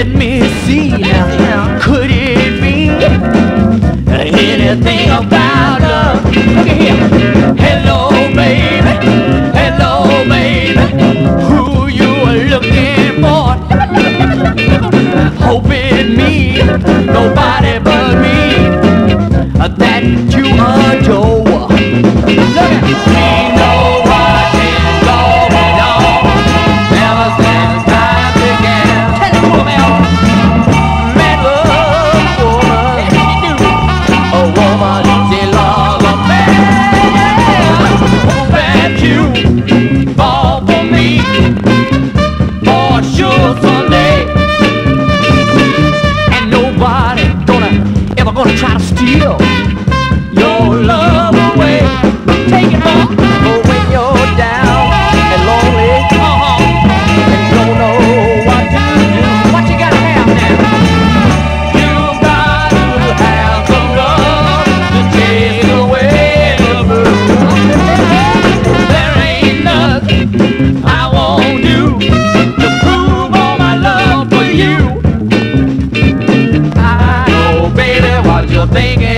let me see. gonna try to steal your love. thing